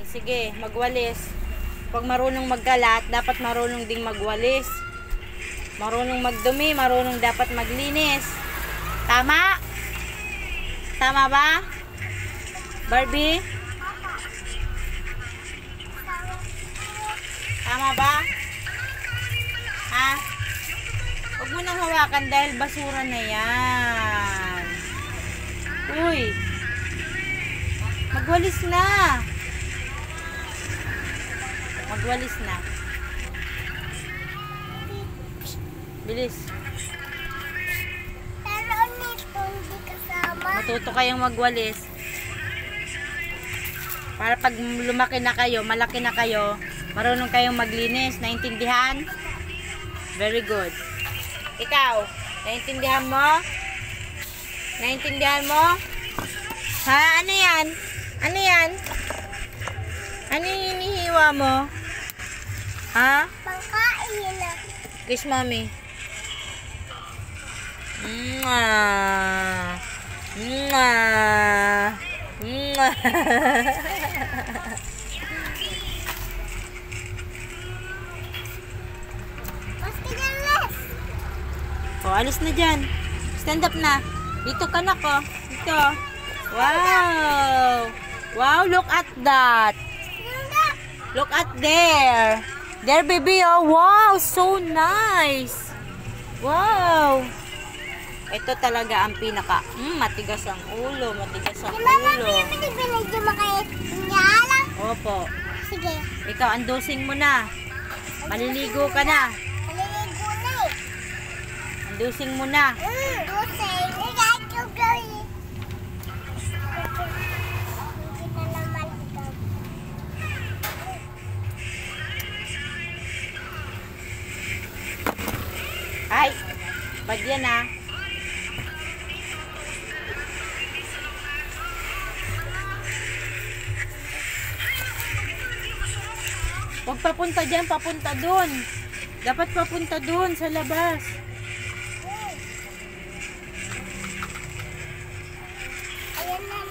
Yan, sige, magwalis. Pag marunong magkalat, dapat marunong ding magwalis. Marunong magdumi, marunong dapat maglinis. Tama? Tama ba? Barbie? Tama ba? Ha? Huwag mo nang hawakan dahil basura na yan. Uy! Magwalis na! Magwalis na. Bilis. Pero nito hindi kasama. Matuto kayong magwalis. Para pag lumaki na kayo, malaki na kayo, marunong kayong maglinis. Naintindihan? Very good. Ikaw, naintindihan mo? Naintindihan mo? Ha? Ano yan? Ano yan? Ano yung hinihiwa mo? Ha? Pangkain na. Kiss mommy. Mwah. Mas kinalas. o, Oh, alis na dyan. Stand up na. Dito ka na ko. Dito. Wow. Wow, look at that. Look at there. There, baby. Oh, wow. So nice. Wow. Ito talaga ang pinaka, mm, matigas ang ulo, matigas ang mami ulo. yung binibinigyo mo kay Nyala? Opo. Sige. Ikaw, andusing mo na. Maliligo ka na. Maliligo na eh. Andusing mo na. Mm. Dusay. Ay, bad yan ah. Huwag papunta dyan, papunta dun. Dapat papunta dun sa labas. Ayan na